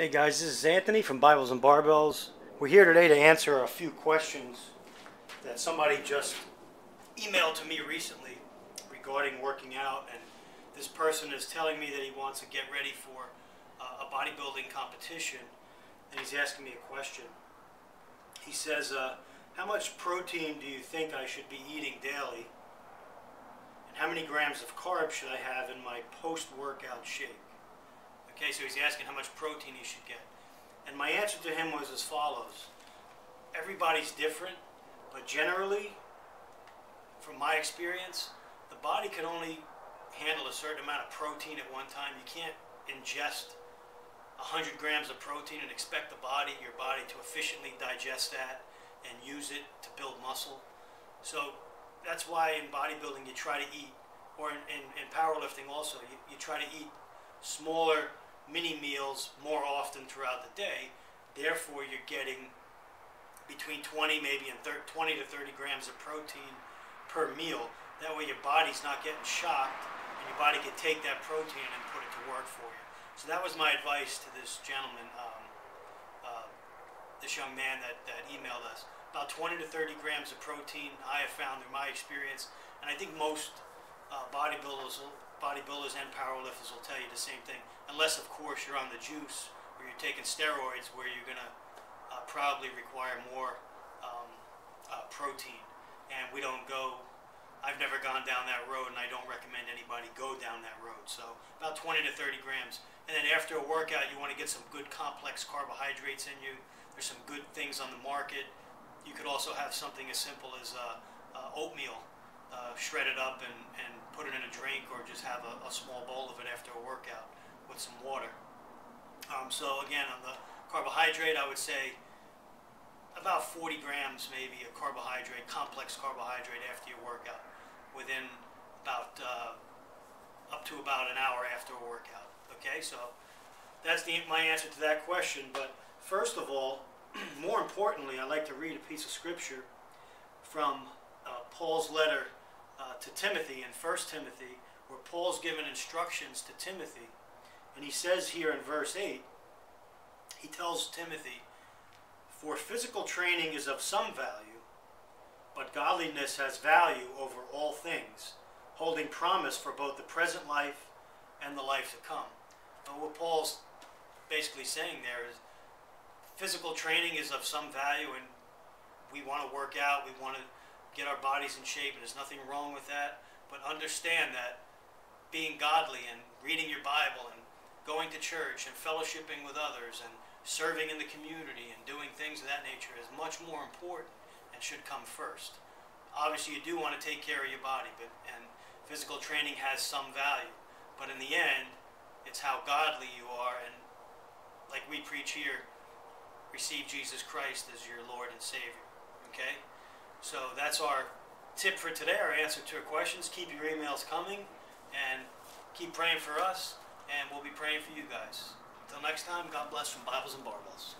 Hey guys, this is Anthony from Bibles and Barbells. We're here today to answer a few questions that somebody just emailed to me recently regarding working out. And this person is telling me that he wants to get ready for uh, a bodybuilding competition. And he's asking me a question. He says, uh, How much protein do you think I should be eating daily? And how many grams of carbs should I have in my post workout shake? Okay, so he's asking how much protein he should get. And my answer to him was as follows. Everybody's different, but generally, from my experience, the body can only handle a certain amount of protein at one time. You can't ingest 100 grams of protein and expect the body, your body, to efficiently digest that and use it to build muscle. So that's why in bodybuilding you try to eat, or in, in, in powerlifting also, you, you try to eat smaller mini meals more often throughout the day. Therefore, you're getting between 20 maybe and 30, 20 to 30 grams of protein per meal. That way, your body's not getting shocked, and your body can take that protein and put it to work for you. So that was my advice to this gentleman, um, uh, this young man that, that emailed us. About 20 to 30 grams of protein, I have found through my experience, and I think most uh, bodybuilders bodybuilders and powerlifters will tell you the same thing. Unless, of course, you're on the juice or you're taking steroids where you're going to uh, probably require more um, uh, protein. And we don't go, I've never gone down that road and I don't recommend anybody go down that road. So about 20 to 30 grams. And then after a workout, you want to get some good complex carbohydrates in you. There's some good things on the market. You could also have something as simple as uh, uh oatmeal uh, shred it up and, and put it in a drink or just have a, a small bowl of it after a workout with some water. Um, so again, on the carbohydrate, I would say about 40 grams maybe of carbohydrate, complex carbohydrate after your workout within about uh, up to about an hour after a workout. Okay, so that's the, my answer to that question. But first of all, more importantly, I'd like to read a piece of scripture from uh, Paul's letter uh, to Timothy in 1 Timothy, where Paul's given instructions to Timothy. And he says here in verse 8, he tells Timothy, For physical training is of some value, but godliness has value over all things, holding promise for both the present life and the life to come. But what Paul's basically saying there is physical training is of some value, and we want to work out, we want to get our bodies in shape, and there's nothing wrong with that. But understand that being godly and reading your Bible and going to church and fellowshipping with others and serving in the community and doing things of that nature is much more important and should come first. Obviously, you do want to take care of your body, but and physical training has some value. But in the end, it's how godly you are, and like we preach here, receive Jesus Christ as your Lord and Savior. Okay. So that's our tip for today, our answer to your questions. Keep your emails coming and keep praying for us, and we'll be praying for you guys. Until next time, God bless from Bibles and Barbells.